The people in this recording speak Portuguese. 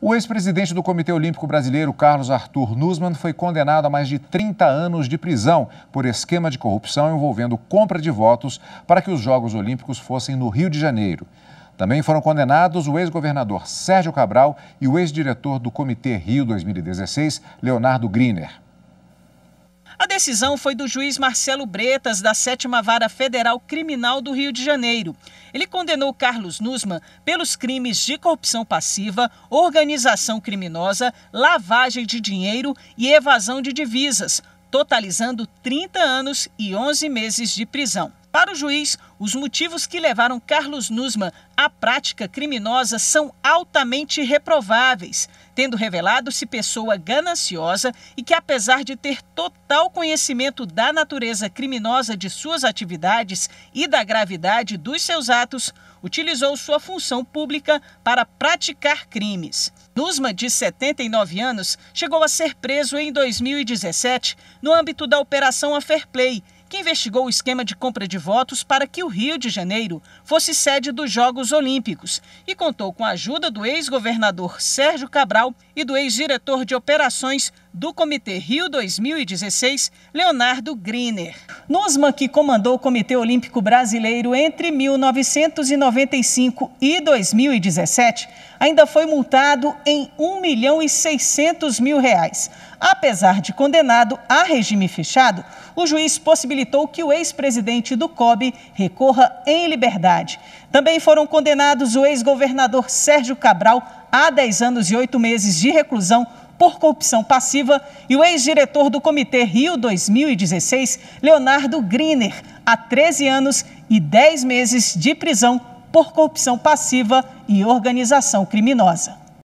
O ex-presidente do Comitê Olímpico Brasileiro, Carlos Arthur Nussmann, foi condenado a mais de 30 anos de prisão por esquema de corrupção envolvendo compra de votos para que os Jogos Olímpicos fossem no Rio de Janeiro. Também foram condenados o ex-governador Sérgio Cabral e o ex-diretor do Comitê Rio 2016, Leonardo Griner. A decisão foi do juiz Marcelo Bretas, da Sétima Vara Federal Criminal do Rio de Janeiro. Ele condenou Carlos Nussmann pelos crimes de corrupção passiva, organização criminosa, lavagem de dinheiro e evasão de divisas, totalizando 30 anos e 11 meses de prisão. Para o juiz, os motivos que levaram Carlos Nussmann à prática criminosa são altamente reprováveis, tendo revelado-se pessoa gananciosa e que, apesar de ter total conhecimento da natureza criminosa de suas atividades e da gravidade dos seus atos, utilizou sua função pública para praticar crimes. Nussmann, de 79 anos, chegou a ser preso em 2017 no âmbito da Operação A Fair Play que investigou o esquema de compra de votos para que o Rio de Janeiro fosse sede dos Jogos Olímpicos e contou com a ajuda do ex-governador Sérgio Cabral e do ex-diretor de operações do Comitê Rio 2016, Leonardo Griner. Nussmann, que comandou o Comitê Olímpico Brasileiro entre 1995 e 2017, ainda foi multado em 1 milhão e 600 mil reais. Apesar de condenado a regime fechado, o juiz possibilitou que o ex-presidente do COB recorra em liberdade. Também foram condenados o ex-governador Sérgio Cabral a 10 anos e 8 meses de reclusão por corrupção passiva e o ex-diretor do Comitê Rio 2016, Leonardo Griner, a 13 anos e 10 meses de prisão por corrupção passiva e organização criminosa.